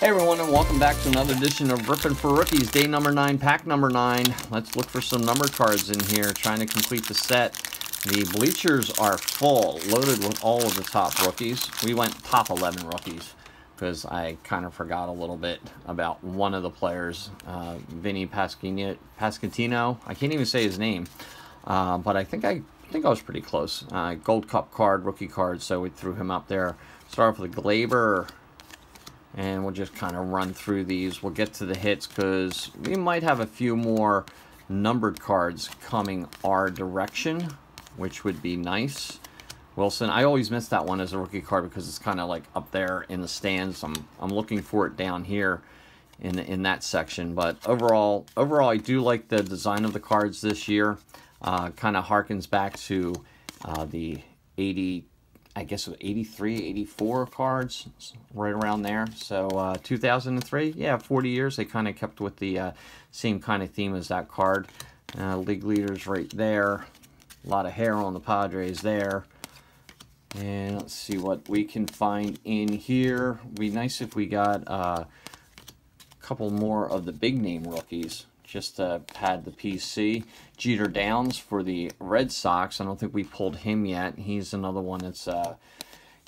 Hey everyone, and welcome back to another edition of Rippin For Rookies, day number nine, pack number nine. Let's look for some number cards in here, trying to complete the set. The bleachers are full, loaded with all of the top rookies. We went top 11 rookies because I kind of forgot a little bit about one of the players, uh, Vinny Pasquantino. I can't even say his name, uh, but I think I think I was pretty close. Uh, Gold Cup card, rookie card, so we threw him up there. Start off with a Gleyber, and we'll just kind of run through these. We'll get to the hits because we might have a few more numbered cards coming our direction, which would be nice. Wilson, I always miss that one as a rookie card because it's kind of like up there in the stands. I'm I'm looking for it down here in in that section. But overall, overall, I do like the design of the cards this year. Uh, kind of harkens back to uh, the 80 I guess 83, 84 cards, right around there. So uh, 2003, yeah, 40 years. They kind of kept with the uh, same kind of theme as that card. Uh, league leaders right there. A lot of hair on the Padres there. And let's see what we can find in here. Be nice if we got uh, a couple more of the big name rookies just to pad the PC. Jeter Downs for the Red Sox. I don't think we pulled him yet. He's another one that's... Uh,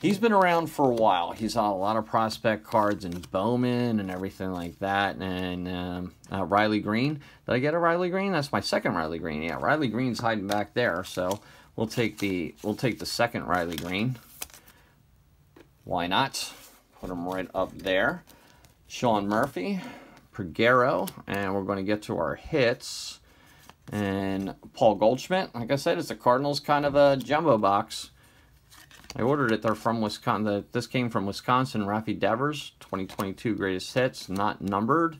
he's been around for a while. He's on a lot of prospect cards and Bowman and everything like that. And um, uh, Riley Greene. Did I get a Riley Greene? That's my second Riley Greene. Yeah, Riley Greene's hiding back there. So we'll take the we'll take the second Riley Greene. Why not? Put him right up there. Sean Murphy. Peguero, and we're going to get to our hits. And Paul Goldschmidt, like I said, it's a Cardinals kind of a jumbo box. I ordered it. They're from Wisconsin. This came from Wisconsin. Rafi Devers, 2022 greatest hits, not numbered.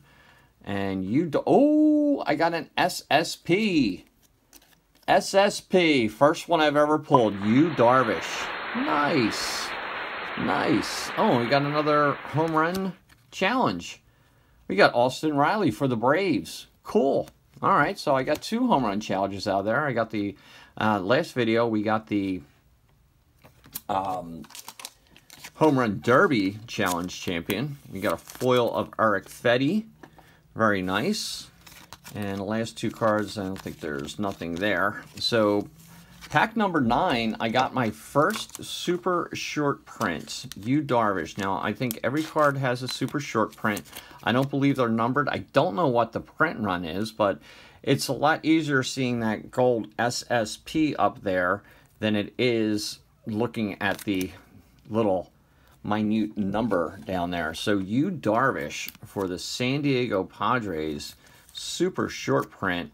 And you, oh, I got an SSP. SSP, first one I've ever pulled. Yu Darvish. Nice. Nice. Oh, we got another home run challenge. We got Austin Riley for the Braves. Cool. All right, so I got two home run challenges out there. I got the uh, last video, we got the um, home run derby challenge champion. We got a foil of Erick Fedde. Very nice. And last two cards, I don't think there's nothing there. So Pack number nine, I got my first super short print, Yu Darvish. Now, I think every card has a super short print. I don't believe they're numbered. I don't know what the print run is, but it's a lot easier seeing that gold SSP up there than it is looking at the little minute number down there. So Yu Darvish for the San Diego Padres, super short print.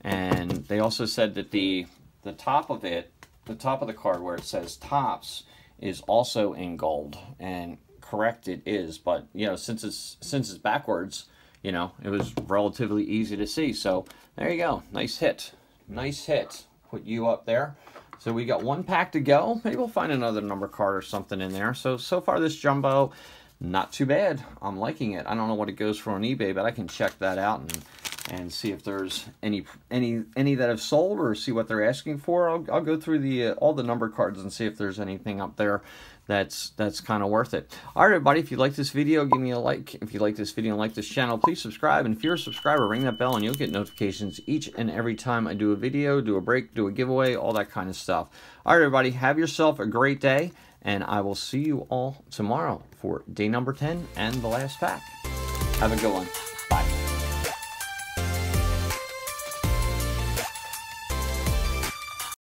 And they also said that the the top of it, the top of the card where it says Topps is also in gold. And correct it is, but you know, since it's since it's backwards, you know, it was relatively easy to see. So there you go. Nice hit. Nice hit. Put you up there. So we got one pack to go. Maybe we'll find another number card or something in there. So, so far this jumbo, not too bad. I'm liking it. I don't know what it goes for on eBay, but I can check that out and and see if there's any any any that have sold or see what they're asking for. I'll, I'll go through the uh, all the number cards and see if there's anything up there that's that's kind of worth it. All right, everybody, if you like this video, give me a like. If you like this video and like this channel, please subscribe. And if you're a subscriber, ring that bell and you'll get notifications each and every time I do a video, do a break, do a giveaway, all that kind of stuff. All right, everybody, have yourself a great day, and I will see you all tomorrow for day number 10 and the last pack. Have a good one.